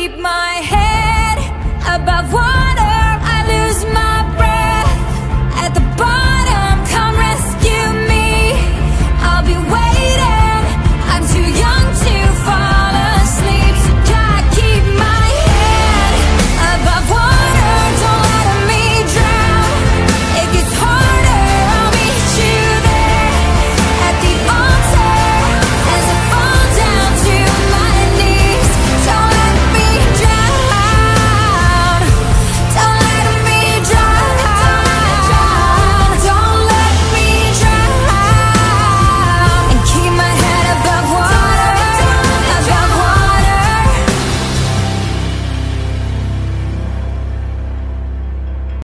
keep my head above water.